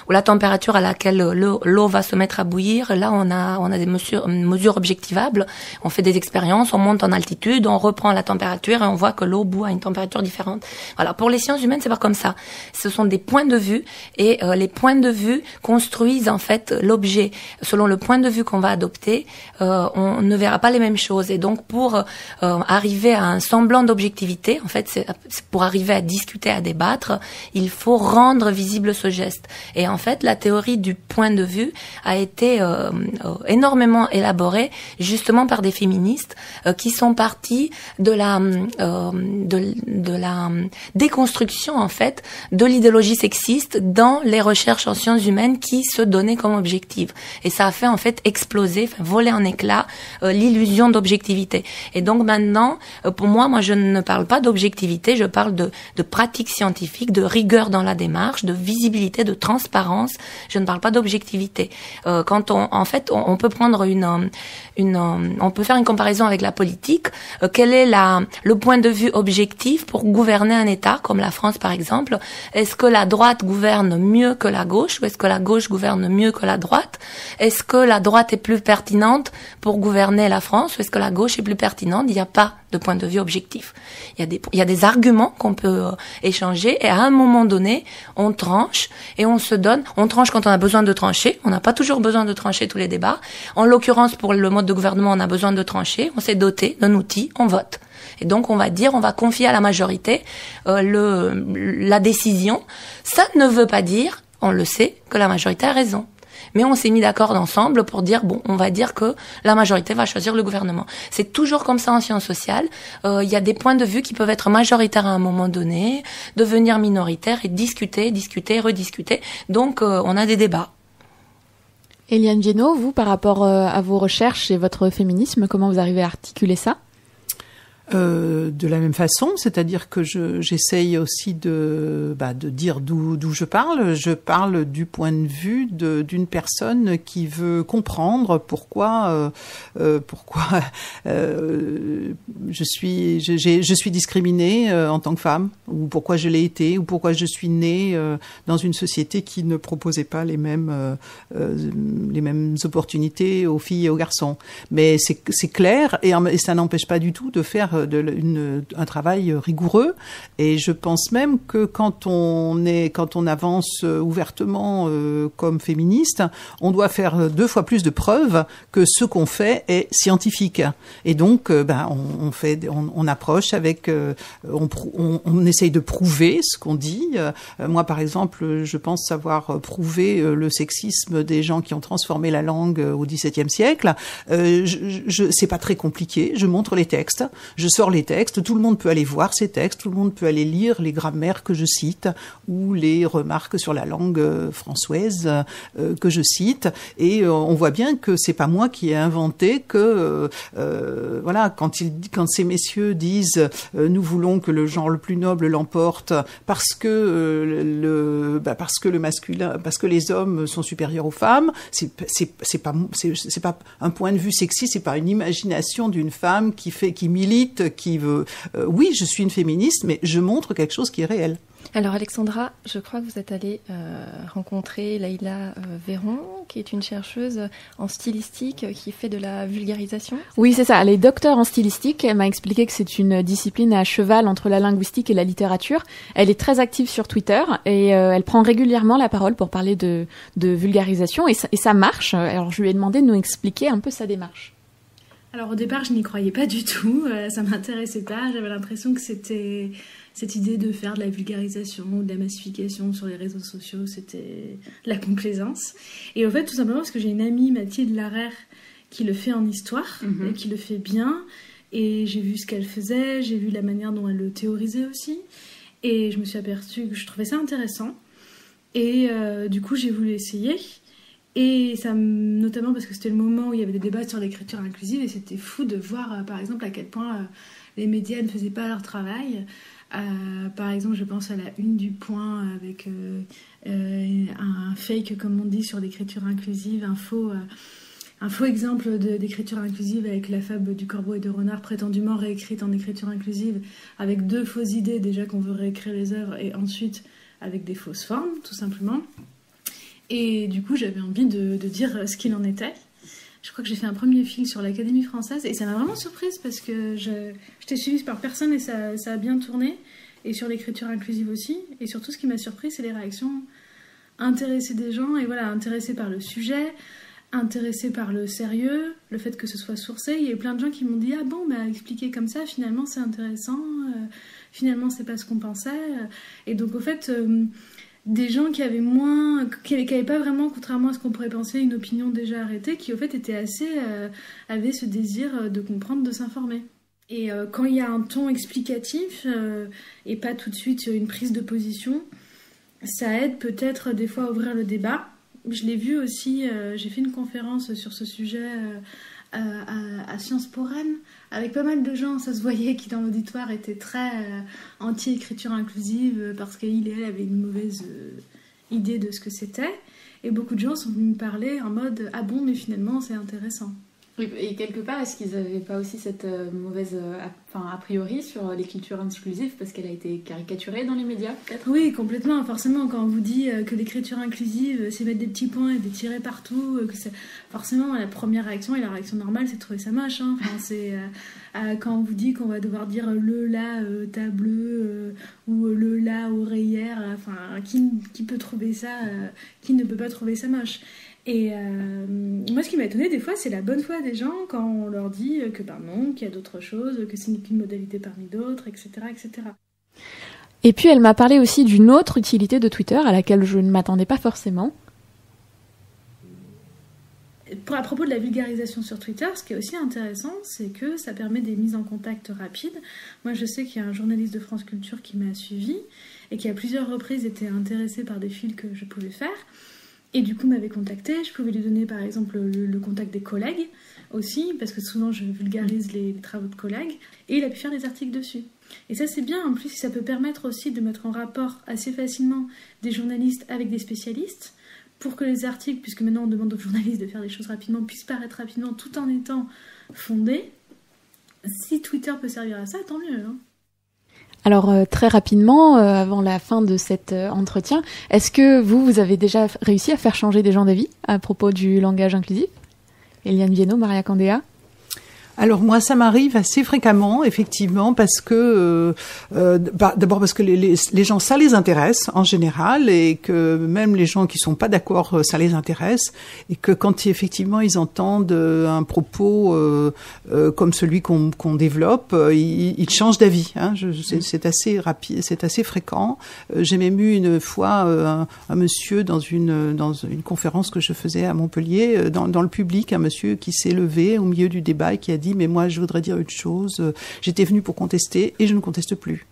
ou la température à laquelle l'eau va se mettre à bouillir. Là, on a on a des mesures mesures objectivables. On fait des expériences, on monte en altitude, on reprend la température et on voit que l'eau bout à une température différente. Voilà. Pour les sciences humaines, c'est pas comme ça. Ce sont des points de vue et les points de vue construisent en fait l'objet selon le point de vue qu'on va adopter. Euh, on ne verra pas les mêmes choses et donc pour euh, arriver à un semblant d'objectivité, en fait, pour arriver à discuter, à débattre, il faut rendre visible ce geste. Et en fait, la théorie du point de vue a été euh, euh, énormément élaborée justement par des féministes euh, qui sont partis de la euh, de, de la déconstruction en fait de l'idéologie sexiste dans les recherches en sciences humaines qui se donnaient comme objectives. Et ça a fait en fait exploser, voler en éclats euh, l'illusion d'objectivité. Et donc maintenant, euh, pour moi, moi je ne parle pas d'objectivité, je parle de, de pratique scientifique, de rigueur dans la démarche, de visibilité, de transparence. Je ne parle pas d'objectivité. Euh, quand on, en fait, on, peut prendre une, une, on peut faire une comparaison avec la politique. Quel est la, le point de vue objectif pour gouverner un État, comme la France par exemple? Est-ce que la droite gouverne mieux que la gauche ou est-ce que la gauche gouverne mieux que la droite? Est-ce que la droite est plus pertinente pour gouverner la France ou est-ce que la gauche est plus pertinente? Il n'y a pas de point de vue objectif. Il y a des, il y a des arguments qu'on peut euh, échanger et à un moment donné, on tranche et on se donne, on tranche quand on a besoin de trancher. On n'a pas toujours besoin de trancher tous les débats. En l'occurrence, pour le mode de gouvernement, on a besoin de trancher. On s'est doté d'un outil, on vote. Et donc on va dire, on va confier à la majorité euh, le, la décision. Ça ne veut pas dire, on le sait, que la majorité a raison. Mais on s'est mis d'accord ensemble pour dire bon, on va dire que la majorité va choisir le gouvernement. C'est toujours comme ça en sciences sociales. Euh, Il y a des points de vue qui peuvent être majoritaires à un moment donné, devenir minoritaires et discuter, discuter, rediscuter. Donc euh, on a des débats. Eliane Geno, vous, par rapport euh, à vos recherches et votre féminisme, comment vous arrivez à articuler ça? Euh, de la même façon, c'est-à-dire que je- j'essaye aussi de, bah, de dire d'où je parle. Je parle du point de vue d'une personne qui veut comprendre pourquoi euh, euh, pourquoi euh, je suis je, je suis discriminée euh, en tant que femme ou pourquoi je l'ai été ou pourquoi je suis née dans une société qui ne proposait pas les mêmes les mêmes opportunités aux filles et aux garçons. Mais c'est clair et ça n'empêche pas du tout de faire de, un travail rigoureux. Et je pense même que quand on est, quand on avance euh, ouvertement euh, comme féministe, on doit faire deux fois plus de preuves que ce qu'on fait est scientifique. Et donc, euh, ben, on, fait, on, approche avec, on, on, essaye de prouver ce qu'on dit. Moi, par exemple, je pense savoir prouver le sexisme des gens qui ont transformé la langue au XVIIe siècle. Je, je, c'est pas très compliqué. Je montre les textes, sors les textes. Tout le monde peut aller voir ces textes. Tout le monde peut aller lire les grammaires que je cite ou les remarques sur la langue euh, française euh, que je cite. Et euh, on voit bien que c'est pas moi qui ai inventé que voilà quand quand ces messieurs disent nous voulons que le genre le plus noble l'emporte parce que le bah, parce que le masculin parce que les hommes sont supérieurs aux femmes, c'est c'est pas pas un point de vue sexy, c'est pas une imagination d'une femme qui fait qui milite, qui veut oui, je suis une féministe mais je montre quelque chose qui est réel. Alors Alexandra, je crois que vous êtes allée euh, rencontrer Laïla euh, Véron, qui est une chercheuse en stylistique qui fait de la vulgarisation. Oui, c'est ça. Elle est docteur en stylistique. Elle m'a expliqué que c'est une discipline à cheval entre la linguistique et la littérature. Elle est très active sur Twitter et euh, elle prend régulièrement la parole pour parler de, de vulgarisation et ça, et ça marche. Alors je lui ai demandé de nous expliquer un peu sa démarche. Alors au départ, je n'y croyais pas du tout. ça m'intéressait pas. J'avais l'impression que c'était cette idée de faire de la vulgarisation ou de la massification sur les réseaux sociaux, c'était la complaisance. Et au fait, tout simplement parce que j'ai une amie, Mathilde Larère, qui le fait en histoire, Mhm. et qui le fait bien. Et j'ai vu ce qu'elle faisait, j'ai vu la manière dont elle le théorisait aussi. Et je me suis aperçue que je trouvais ça intéressant. Et euh, du coup, j'ai voulu essayer. Et ça, me- notamment parce que c'était le moment où il y avait des débats sur l'écriture inclusive, et c'était fou de voir, euh, par exemple, à quel point euh, les médias ne faisaient pas leur travail. Euh, par exemple, je pense à la une du point avec un fake, comme on dit, sur l'écriture inclusive, un faux, un faux exemple d'écriture inclusive avec la fable du corbeau et de renard prétendument réécrite en écriture inclusive, avec deux fausses idées, déjà qu'on veut réécrire les œuvres, et ensuite avec des fausses formes, tout simplement. Et du coup, j'avais envie de, dire ce qu'il en était. Je crois que j'ai fait un premier fil sur l'Académie française et ça m'a vraiment surprise parce que je, j'étais suivie par personne et ça, ça a bien tourné. Et sur l'écriture inclusive aussi. Et surtout, ce qui m'a surpris, c'est les réactions intéressées des gens et voilà, intéressés par le sujet, intéressés par le sérieux, le fait que ce soit sourcé. Il y a eu plein de gens qui m'ont dit Ah bon, bah, expliquer comme ça, finalement, c'est intéressant. euh, finalement, c'est pas ce qu'on pensait. Et donc, au fait. euh, des gens qui avaient moins, qui n'avaient pas vraiment, contrairement à ce qu'on pourrait penser, une opinion déjà arrêtée, qui au fait étaient assez, euh, avaient ce désir euh, de comprendre, de s'informer. Et euh, quand il y a un ton explicatif euh, et pas tout de suite une prise de position, ça aide peut-être des fois à ouvrir le débat. Je l'ai vu aussi, j'ai fait une conférence sur ce sujet euh, à, Sciences Po Rennes, avec pas mal de gens, ça se voyait, qui dans l'auditoire étaient très euh, anti-écriture inclusive euh, parce qu'il et elle avaient une mauvaise idée de ce que c'était. Et beaucoup de gens sont venus me parler en mode Ah bon, mais finalement c'est intéressant. Et quelque part, est-ce qu'ils n'avaient pas aussi cette euh, mauvaise euh, enfin, a priori sur l'écriture inclusive parce qu'elle a été caricaturée dans les médias, Oui, complètement. Forcément, quand on vous dit euh, que l'écriture inclusive, c'est mettre des petits points et des tirets partout, que forcément la première réaction et la réaction normale, c'est trouver ça moche. hein. C'est quand on vous dit qu'on va devoir dire le la euh, ou le la oreillère. Enfin, qui, peut trouver ça Qui ne peut pas trouver ça moche et euh, moi, ce qui m'a étonné des fois, c'est la bonne foi des gens quand on leur dit que ben non, qu'il y a d'autres choses, que ce n'est qu'une modalité parmi d'autres, etc., etc. Et puis elle m'a parlé aussi d'une autre utilité de Twitter à laquelle je ne m'attendais pas forcément. Pour, à propos de la vulgarisation sur Twitter, ce qui est aussi intéressant, c'est que ça permet des mises en contact rapides. Moi, je sais qu'il y a un journaliste de France Culture qui m'a suivi et qui à plusieurs reprises était intéressé par des fils que je pouvais faire. Et du coup, m'avait contacté. Je pouvais lui donner par exemple le, contact des collègues aussi, parce que souvent je vulgarise les, les travaux de collègues. Et il a pu faire des articles dessus. Et ça, c'est bien. En plus, ça peut permettre aussi de mettre en rapport assez facilement des journalistes avec des spécialistes pour que les articles, puisque maintenant on demande aux journalistes de faire des choses rapidement, puissent paraître rapidement tout en étant fondés. Si Twitter peut servir à ça, tant mieux. hein. Alors euh, très rapidement, euh, avant la fin de cet euh, entretien, est-ce que vous, vous avez déjà réussi à faire changer des gens d'avis à propos du langage inclusif? Eliane Viennot, Maria Candéa Alors moi, ça m'arrive assez fréquemment, effectivement, parce que euh, euh, bah, d'abord parce que les, les, les gens ça les intéresse en général et que même les gens qui sont pas d'accord euh, ça les intéresse et que quand effectivement ils entendent euh, un propos euh, euh, comme celui qu'on développe, ils, ils changent d'avis. Hein. Je- C'est assez rapide, c'est assez fréquent. J'ai même eu une fois un, un monsieur dans une dans une conférence que je faisais à Montpellier, dans, dans le public, un monsieur qui s'est levé au milieu du débat et qui a mais moi je voudrais dire une chose. J'étais venu pour contester et je ne conteste plus.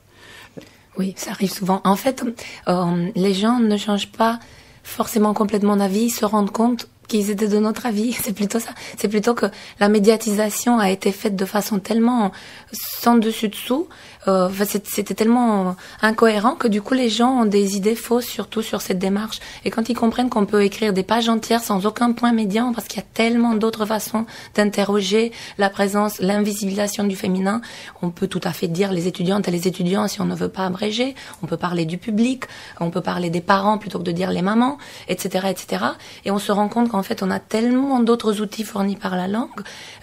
Oui, ça arrive souvent. En fait, euh, les gens ne changent pas forcément complètement d'avis, ils se rendent compte qu'ils étaient de notre avis. C'est plutôt ça. C'est plutôt que la médiatisation a été faite de façon tellement sans dessus dessous euh, c'était tellement incohérent que du coup les gens ont des idées fausses surtout sur cette démarche. Et quand ils comprennent qu'on peut écrire des pages entières sans aucun point médian, parce qu'il y a tellement d'autres façons d'interroger la présence, l'invisibilisation du féminin, on peut tout à fait dire les étudiantes et les étudiants si on ne veut pas abréger. On peut parler du public, on peut parler des parents plutôt que de dire les mamans, etc., etc. Et on se rend compte qu'en fait on a tellement d'autres outils fournis par la langue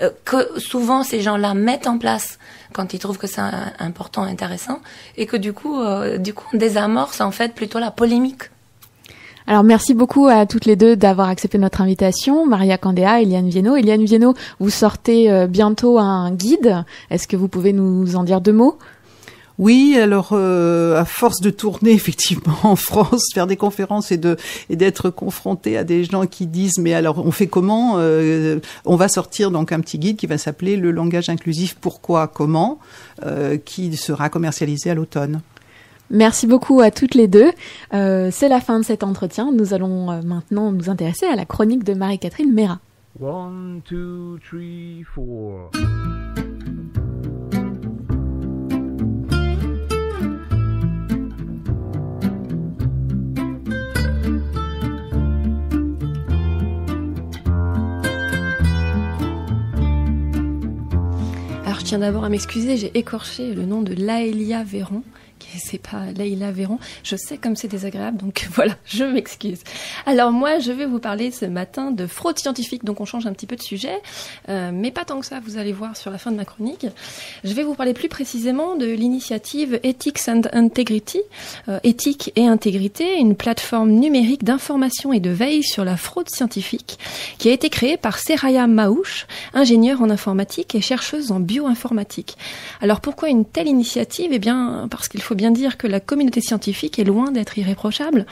euh, que souvent ces gens-là mettent en place quand ils trouvent que c'est important, intéressant, et que du coup, euh, du coup, on désamorce en fait plutôt la polémique. Alors merci beaucoup à toutes les deux d'avoir accepté notre invitation, Maria Candéa, Eliane Vieno. Eliane Vieno, vous sortez euh, bientôt un guide. Est-ce que vous pouvez nous en dire deux mots? Oui, alors euh, à force de tourner effectivement en France, faire des conférences et de et d'être confronté à des gens qui disent mais alors on fait comment euh, On va sortir donc un petit guide qui va s'appeler le langage inclusif pourquoi comment euh, qui sera commercialisé à l'automne. Merci beaucoup à toutes les deux. C'est la fin de cet entretien. Nous allons maintenant nous intéresser à la chronique de Marie-Catherine Mera. One, two, three, four. Tiens d'abord à m'excuser, j'ai écorché le nom de Laëlia Véron c'est pas Leïla Véron. Je sais comme c'est désagréable, donc voilà, je m'excuse. Alors moi, je vais vous parler ce matin de fraude scientifique, donc on change un petit peu de sujet, euh, mais pas tant que ça, vous allez voir sur la fin de ma chronique. Je vais vous parler plus précisément de l'initiative Ethics and Integrity, euh, éthique et intégrité, une plateforme numérique d'information et de veille sur la fraude scientifique, qui a été créée par Seraya Maouche, ingénieure en informatique et chercheuse en bioinformatique. Alors pourquoi une telle initiative? Eh bien, parce qu'il bien dire que la communauté scientifique est loin d'être irréprochable.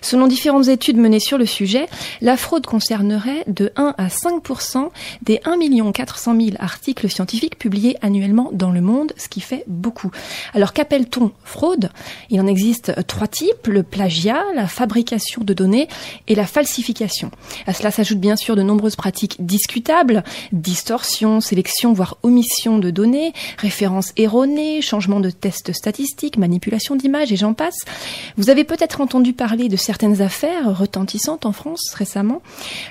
Selon différentes études menées sur le sujet, la fraude concernerait de 1 à 5% des 1 400 000 articles scientifiques publiés annuellement dans le monde, ce qui fait beaucoup. Alors qu'appelle-t-on fraude? Il en existe trois types, le plagiat, la fabrication de données et la falsification. À cela s'ajoutent bien sûr de nombreuses pratiques discutables, distorsion, sélection voire omission de données, références erronées, changement de tests statistiques, manipulation d'images et j'en passe. Vous avez peut-être entendu parler de certaines affaires retentissantes en France récemment.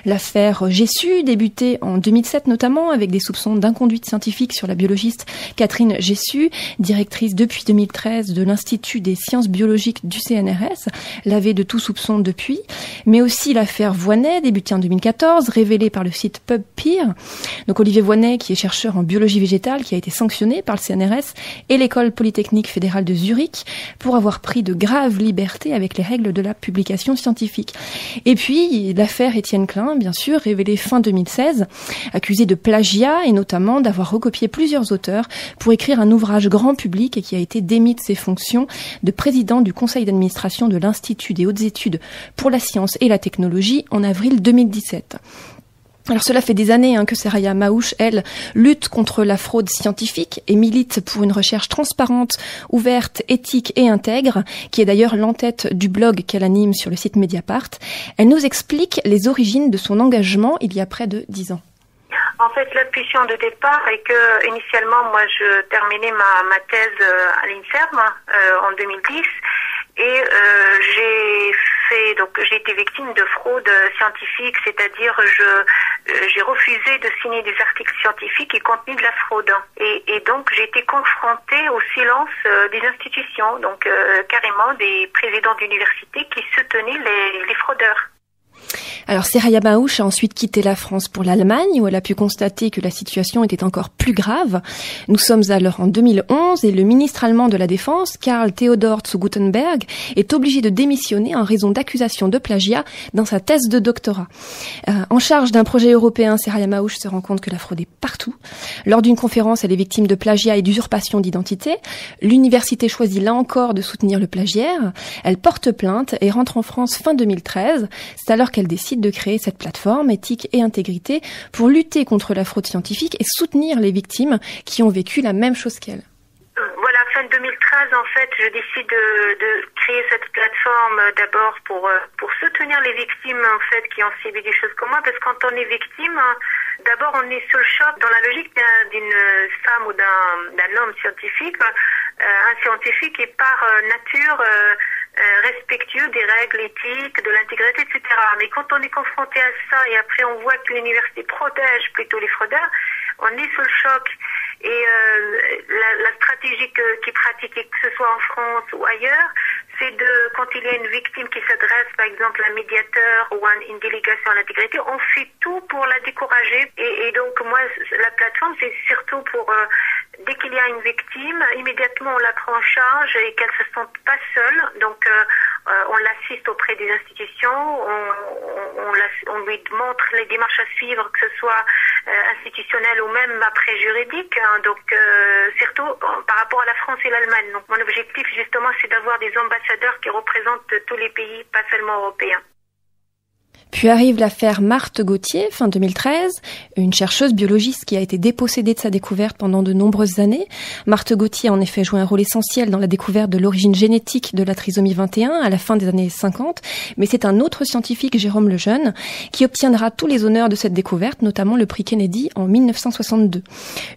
L'affaire Gessu, débutée en 2007 notamment, avec des soupçons d'inconduite scientifique sur la biologiste Catherine Gessu, directrice depuis 2013 de l'Institut des sciences biologiques du CNRS, lavée de tout soupçon depuis, mais aussi l'affaire Voinet, débutée en 2014, révélée par le site PubPeer. Donc Olivier Voinet, qui est chercheur en biologie végétale, qui a été sanctionné par le CNRS et l'école polytechnique fédérale de Zurich pour avoir pris de graves libertés avec les règles de la publication scientifique. Et puis l'affaire Étienne Klein, bien sûr, révélée fin 2016, accusé de plagiat et notamment d'avoir recopié plusieurs auteurs pour écrire un ouvrage grand public et qui a été démis de ses fonctions de président du conseil d'administration de l'Institut des hautes études pour la science et la technologie en avril 2017. Alors cela fait des années hein, que Seraya Maouche, elle, lutte contre la fraude scientifique et milite pour une recherche transparente, ouverte, éthique et intègre, qui est d'ailleurs l'entête du blog qu'elle anime sur le site Mediapart. Elle nous explique les origines de son engagement il y a près de dix ans. En fait, l'impulsion de départ est que, initialement, moi, je terminais ma, ma thèse euh, à l'INSERM euh, en 2010 et euh, j'ai fait donc j'ai été victime de fraude scientifique, c'est-à-dire je euh, j'ai refusé de signer des articles scientifiques qui contenaient de la fraude et, donc j'ai été confrontée au silence euh, des institutions, donc carrément des présidents d'université qui soutenaient les fraudeurs. Alors Seraya Maouche a ensuite quitté la France pour l'Allemagne où elle a pu constater que la situation était encore plus grave. Nous sommes alors en 2011 et le ministre allemand de la Défense, Karl Theodor zu Gutenberg, est obligé de démissionner en raison d'accusations de plagiat dans sa thèse de doctorat. Euh, en charge d'un projet européen, Seraya Maouche se rend compte que la fraude est partout. Lors d'une conférence, elle est victime de plagiat et d'usurpation d'identité. L'université choisit là encore de soutenir le plagiaire. Elle porte plainte et rentre en France fin 2013. C'est alors qu'elle décide de créer cette plateforme éthique et intégrité pour lutter contre la fraude scientifique et soutenir les victimes qui ont vécu la même chose qu'elle. Voilà, fin 2013, en fait, je décide de, créé cette plateforme d'abord pour pour soutenir les victimes en fait qui ont subi des choses comme moi parce que quand on est victime d'abord on est sous le choc dans la logique d'une femme ou d'un homme scientifique un scientifique est par nature respectueux des règles éthiques, de l'intégrité, etc. Mais quand on est confronté à ça et après on voit que l'université protège plutôt les fraudeurs, on est sous le choc. Et euh, la, la, stratégie que, qui est pratiquée, que ce soit en France ou ailleurs, c'est de, quand il y a une victime qui s'adresse, par exemple, à un médiateur ou à une délégation à l'intégrité, on fait tout pour la décourager. Et, donc, moi, la plateforme, c'est surtout pour, euh, dès qu'il y a une victime, immédiatement, on la prend en charge et qu'elle se sente pas seule. Donc, euh, euh, on l'assiste auprès des institutions, on, on, lui montre les démarches à suivre, que ce soit euh, ou même après juridique. Hein, donc, surtout par rapport à la France et l'Allemagne. Donc, mon objectif, justement, c'est d'avoir des ambassadeurs qui représentent tous les pays, pas seulement européens. Puis arrive l'affaire Marthe Gauthier, fin 2013, une chercheuse biologiste qui a été dépossédée de sa découverte pendant de nombreuses années. Marthe Gauthier a en effet joué un rôle essentiel dans la découverte de l'origine génétique de la trisomie 21 à la fin des années 50, mais c'est un autre scientifique, Jérôme Lejeune, qui obtiendra tous les honneurs de cette découverte, notamment le prix Kennedy en 1962.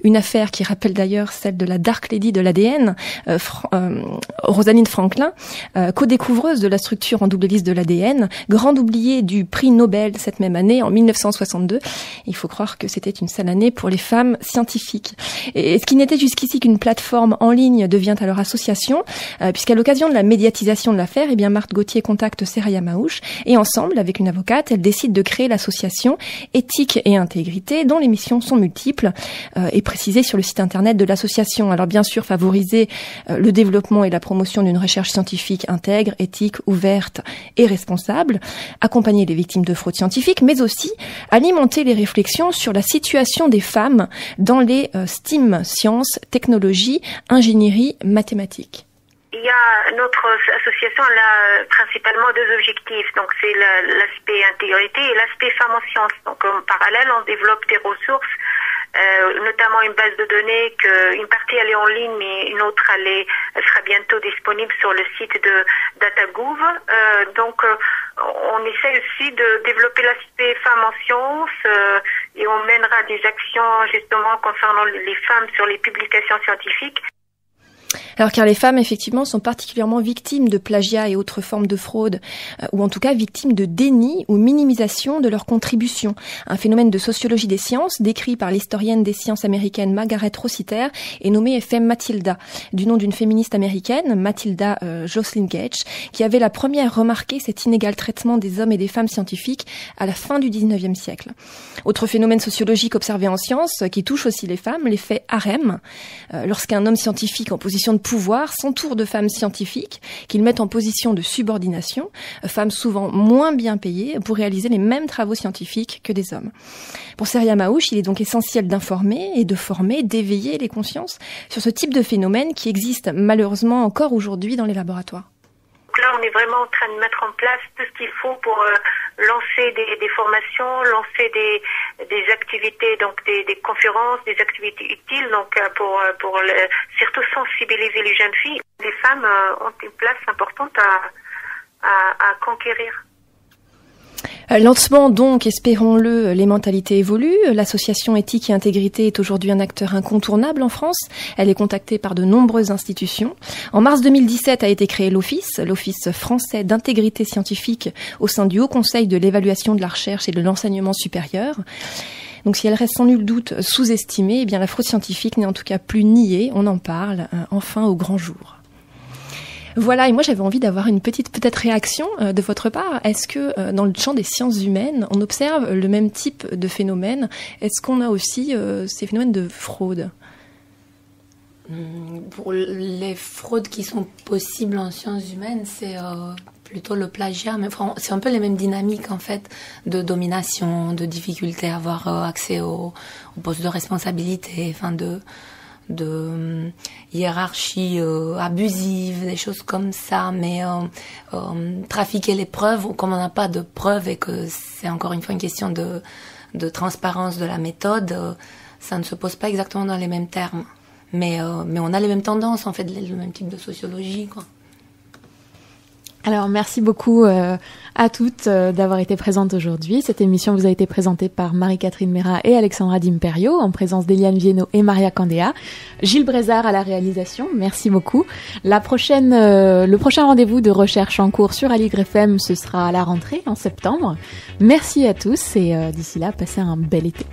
Une affaire qui rappelle d'ailleurs celle de la Dark Lady de l'ADN, euh, euh, Rosalind Franklin, euh, co-découvreuse de la structure en double liste de l'ADN, grande oubliée du prix Nobel cette même année, en 1962. Il faut croire que c'était une sale année pour les femmes scientifiques. Et ce qui n'était jusqu'ici qu'une plateforme en ligne devient alors association, euh, puisqu'à l'occasion de la médiatisation de l'affaire, eh bien Marthe Gauthier contacte Seraya Maouche et ensemble, avec une avocate, elle décide de créer l'association Éthique et Intégrité, dont les missions sont multiples euh, et précisées sur le site internet de l'association. Alors bien sûr, favoriser euh, le développement et la promotion d'une recherche scientifique intègre, éthique, ouverte et responsable, accompagner les victimes de fraude scientifique, mais aussi alimenter les réflexions sur la situation des femmes dans les euh, STEAM, sciences, technologies, ingénierie, mathématiques. Il y a notre association a principalement deux objectifs. Donc c'est l'aspect intégrité et l'aspect femmes en sciences. Donc en parallèle, on développe des ressources euh, notamment une base de données qu'une partie elle est en ligne mais une autre elle, elle sera bientôt disponible sur le site de DataGouv. Euh, donc euh, on essaie aussi de développer l'aspect femmes en sciences euh, et on mènera des actions justement concernant les femmes sur les publications scientifiques. Alors car les femmes effectivement sont particulièrement victimes de plagiat et autres formes de fraude, euh, ou en tout cas victimes de déni ou minimisation de leur contribution. Un phénomène de sociologie des sciences décrit par l'historienne des sciences américaine Margaret Rossiter et nommé effet Matilda, du nom d'une féministe américaine, Matilda euh, Jocelyn Gage, qui avait la première remarqué cet inégal traitement des hommes et des femmes scientifiques à la fin du 19e siècle. Autre phénomène sociologique observé en sciences qui touche aussi les femmes, l'effet harem. Euh, lorsqu'un homme scientifique en position de pouvoir s'entoure de femmes scientifiques qu'ils mettent en position de subordination, femmes souvent moins bien payées pour réaliser les mêmes travaux scientifiques que des hommes. Pour Seria Maouche, il est donc essentiel d'informer et de former, d'éveiller les consciences sur ce type de phénomène qui existe malheureusement encore aujourd'hui dans les laboratoires là, on est vraiment en train de mettre en place tout ce qu'il faut pour euh, lancer des, des, formations, lancer des, des activités, donc des, des, conférences, des activités utiles, donc euh, pour, euh, pour le, surtout sensibiliser les jeunes filles. Les femmes ont une place importante à, à, à conquérir. Euh, lentement donc, espérons-le, les mentalités évoluent. L'association éthique et intégrité est aujourd'hui un acteur incontournable en France. Elle est contactée par de nombreuses institutions. En mars 2017 a été créé l'Office, l'Office français d'intégrité scientifique au sein du Haut Conseil de l'évaluation de la recherche et de l'enseignement supérieur. Donc si elle reste sans nul doute sous-estimée, eh bien la fraude scientifique n'est en tout cas plus niée. On en parle euh, enfin au grand jour. Voilà, et moi j'avais envie d'avoir une petite peut-être réaction euh, de votre part. Est-ce que euh, dans le champ des sciences humaines, on observe le même type de phénomène? Est-ce qu'on a aussi euh, ces phénomènes de fraude? Hmm, Pour les fraudes qui sont possibles en sciences humaines, c'est plutôt le plagiat, mais c'est un peu les mêmes dynamiques en fait de domination, de difficulté à avoir accès aux au postes de responsabilité, enfin de de euh, hiérarchie euh, abusive, des choses comme ça, mais euh, trafiquer les preuves, ou comme on n'a pas de preuves et que c'est encore une fois une question de, de transparence de la méthode, ça ne se pose pas exactement dans les mêmes termes. Mais, mais on a les mêmes tendances, en fait, le même type de sociologie. Quoi. Alors merci beaucoup euh, à toutes euh, d'avoir été présentes aujourd'hui. Cette émission vous a été présentée par Marie-Catherine Mera et Alexandra D'Imperio en présence d'Eliane Vieno et Maria Candéa. Gilles Brézard à la réalisation, merci beaucoup. La prochaine, euh, le prochain rendez-vous de recherche en cours sur Aligre FM, ce sera à la rentrée en septembre. Merci à tous et d'ici là, passez un bel été.